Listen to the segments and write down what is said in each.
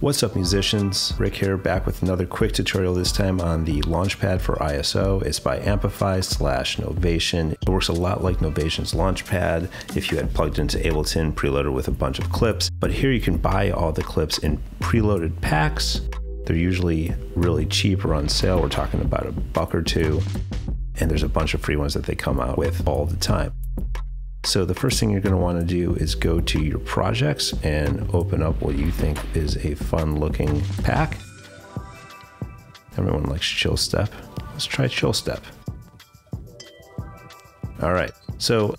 What's up musicians? Rick here back with another quick tutorial this time on the Launchpad for iOS. It's by Ampify slash Novation. It works a lot like Novation's Launchpad if you had plugged into Ableton preloaded with a bunch of clips. But here you can buy all the clips in preloaded packs. They're usually really cheap or on sale. We're talking about a buck or two. And there's a bunch of free ones that they come out with all the time. So the first thing you're going to want to do is go to your projects and open up what you think is a fun looking pack. Everyone likes chill step. Let's try chill step. All right. So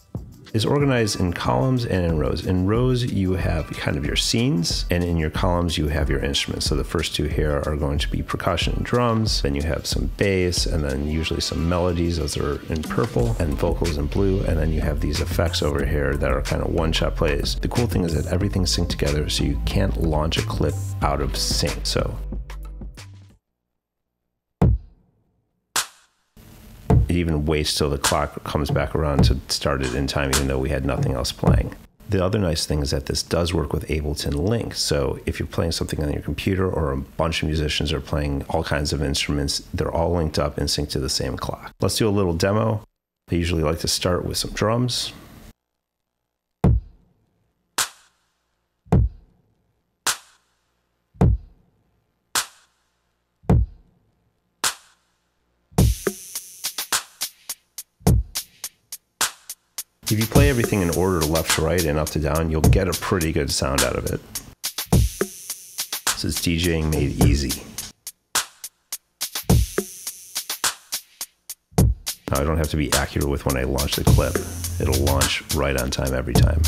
is organized in columns and in rows. In rows, you have kind of your scenes, and in your columns, you have your instruments. So the first two here are going to be percussion and drums, then you have some bass, and then usually some melodies, those are in purple, and vocals in blue, and then you have these effects over here that are kind of one shot plays. The cool thing is that everything's synced together, so you can't launch a clip out of sync. So even waits till the clock comes back around to start it in time, even though we had nothing else playing. The other nice thing is that this does work with Ableton Link. So if you're playing something on your computer or a bunch of musicians are playing all kinds of instruments, they're all linked up and synced to the same clock. Let's do a little demo. I usually like to start with some drums. If you play everything in order left to right and up to down, you'll get a pretty good sound out of it. This is DJing made easy. Now I don't have to be accurate with when I launch the clip. It'll launch right on time every time.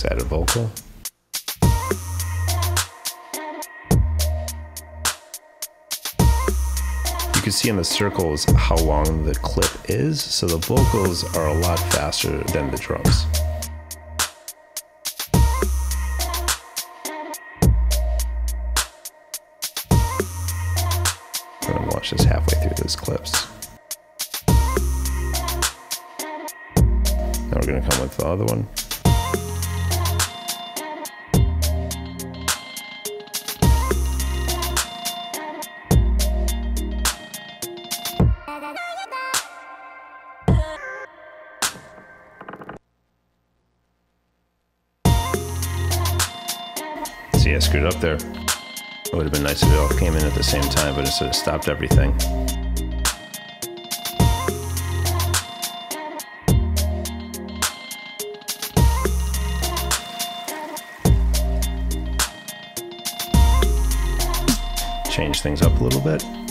Let's add a vocal. You can see in the circles how long the clip is, so the vocals are a lot faster than the drums. I'm gonna watch this halfway through those clips. Now we're gonna come with the other one. I screwed up there. It would have been nice if it all came in at the same time, but instead it stopped everything. Change things up a little bit.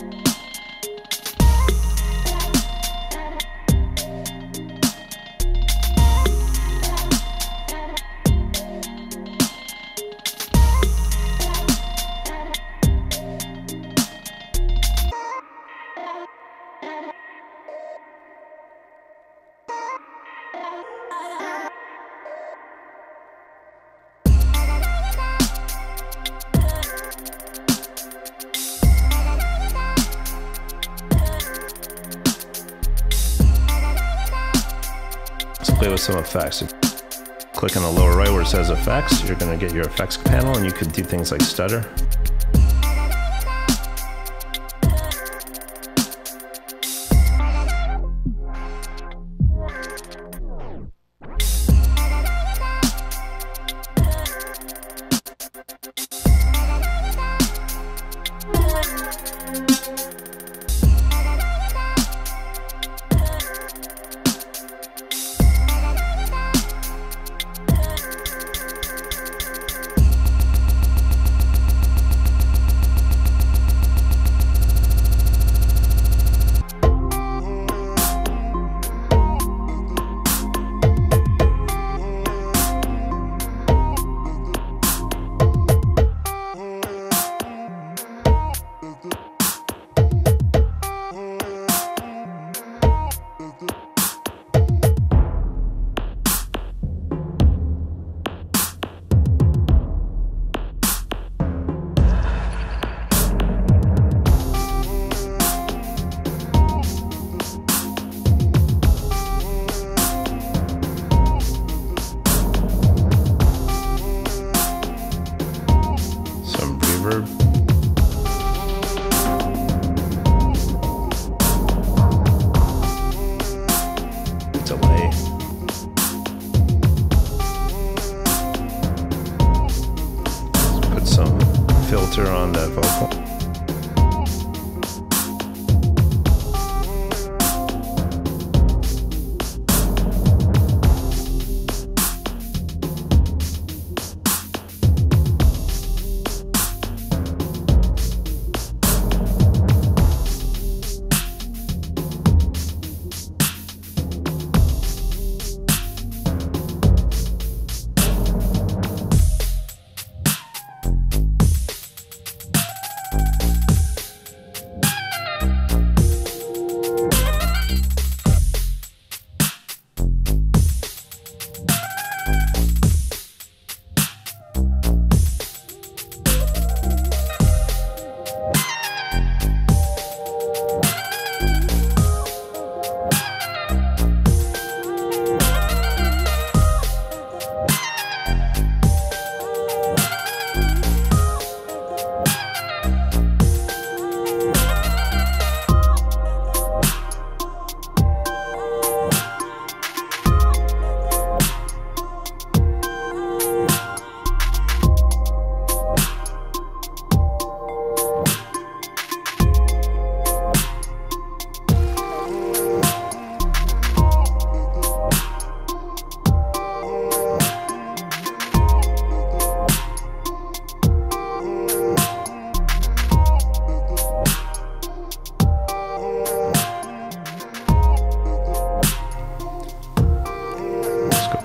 Play with some effects. Click on the lower right where it says effects. You're going to get your effects panel and you could do things like stutter. filter on the vocal.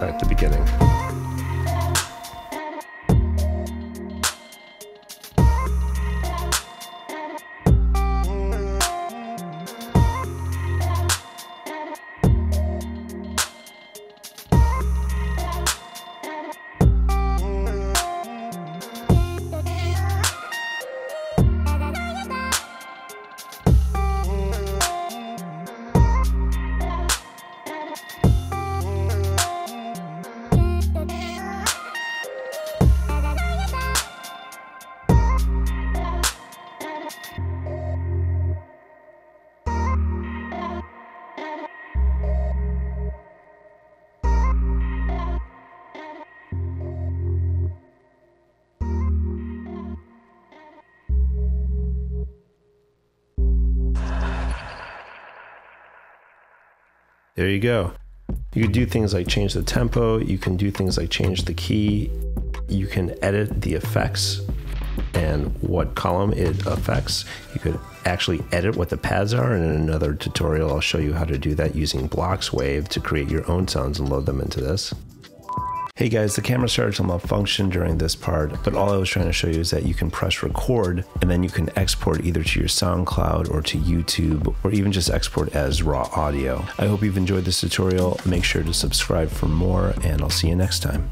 At the beginning. There you go. You can do things like change the tempo, you can do things like change the key, you can edit the effects and what column it affects. You could actually edit what the pads are, and in another tutorial, I'll show you how to do that using Blocs Wave to create your own sounds and load them into this. Hey guys, the camera started to malfunction during this part, but all I was trying to show you is that you can press record and then you can export either to your SoundCloud or to YouTube or even just export as raw audio. I hope you've enjoyed this tutorial. Make sure to subscribe for more and I'll see you next time.